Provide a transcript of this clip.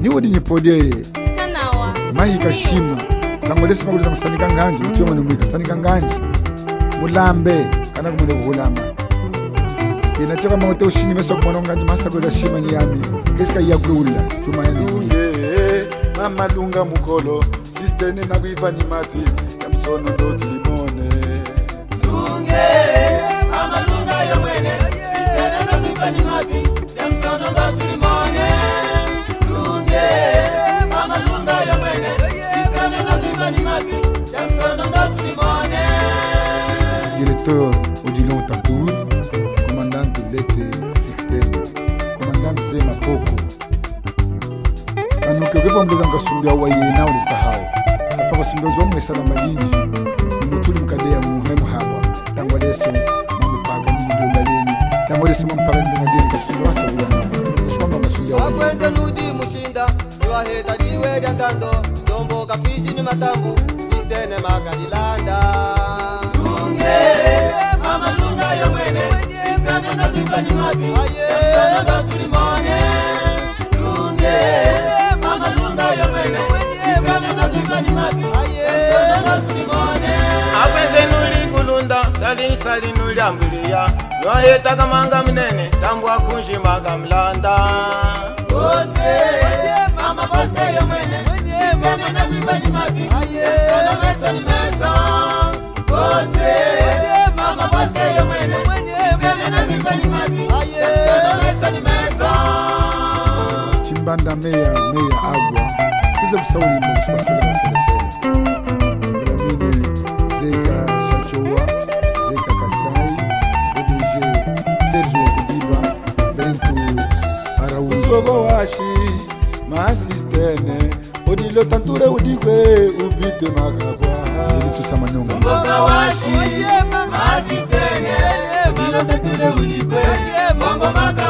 niwo ndinyipodyeye mahika shima kangwedesi pakuliza kusanika nganji mutiyo mwene mwika sanika nganji mulambe kana kumwene kuhulama ina choka maote ushini meso kumwana nganji masa kwela shima ni yami kesika yakuula chuma ya niye mama lunga mukolo sistene na ni matwi ya msono ndo tulimone lunge vasumbia wa yena uli pahao kafa vasumbia zo mwesala malingi mumutuli mukadeya muhe muhabwa tangwa leso mamupaga ni lilonda lenu tangwa leso mamupaga ni lilonda lenu kasumbia wasaula kashwamba vasumbia wa yena nudi mushinda niwaheta niwe lya ntando sombo kafishi ni matambu sisene makalilanda lunge mama lunga yo mwene sisene ndatwika ni mati sana ndatulimana akweze nuli kulunda salisali nuliambuliya nwaye takamanga mnene tambu akunjimaka mlanda chimbanda meya meya agwe zai fi sauri mu shi masu da wasu da sai rami ne zai ka shacowa zai ka kasai odj sergio kudiba bento arawu gogo washi ma asistene odilo tanture udigwe ubite magagwa tusamanonga mboka washi ma asistene odilo tanture udigwe mambo magagwa